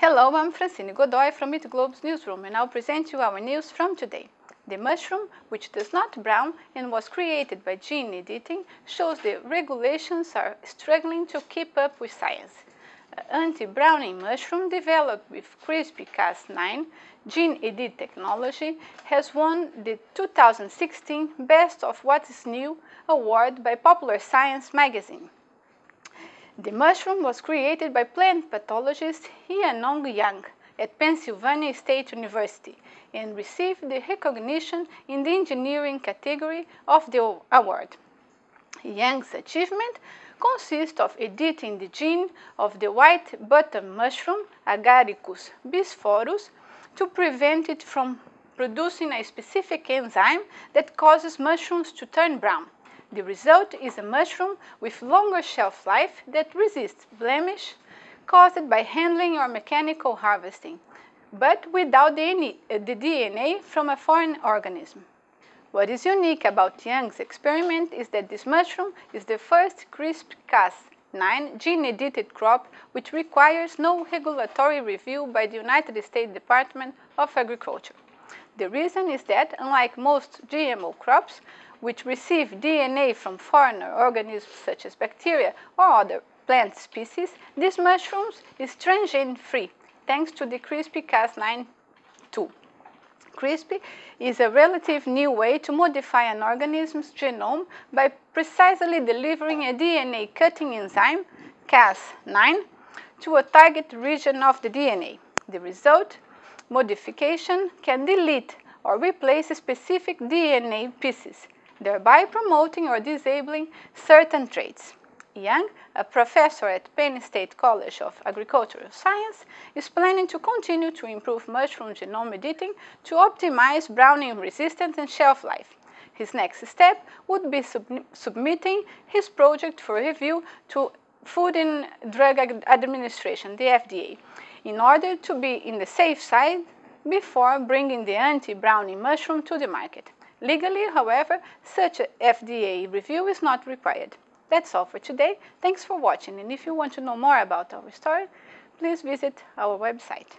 Hello, I'm Francine Godoy from Eat Globe's newsroom and I'll present you our news from today. The mushroom, which does not brown and was created by gene editing, shows the regulations are struggling to keep up with science. Anti-browning mushroom developed with CRISPR-Cas9 gene edit technology has won the 2016 Best of What is New award by Popular Science magazine. The mushroom was created by plant pathologist Yinong Yang at Pennsylvania State University and received the recognition in the engineering category of the award. Yang's achievement consists of editing the gene of the white button mushroom, Agaricus bisporus, to prevent it from producing a specific enzyme that causes mushrooms to turn brown. The result is a mushroom with longer shelf life that resists blemish caused by handling or mechanical harvesting, but without the uh, DNA from a foreign organism. What is unique about Yang's experiment is that this mushroom is the first CRISPR-Cas9 gene-edited crop which requires no regulatory review by the United States Department of Agriculture. The reason is that, unlike most GMO crops, which receive DNA from foreign organisms such as bacteria or other plant species, these mushrooms is transgene-free thanks to the CRISPR-Cas9 tool. CRISPR is a relative new way to modify an organism's genome by precisely delivering a DNA cutting enzyme, Cas9, to a target region of the DNA. The result, modification, can delete or replace specific DNA pieces, thereby promoting or disabling certain traits. Yang, a professor at Penn State College of Agricultural Science, is planning to continue to improve mushroom genome editing to optimize browning resistance and shelf life. His next step would be sub submitting his project for review to Food and Drug Administration, the FDA, in order to be in the safe side before bringing the anti-browning mushroom to the market. Legally, however, such a FDA review is not required. That's all for today. Thanks for watching, and if you want to know more about our story, please visit our website.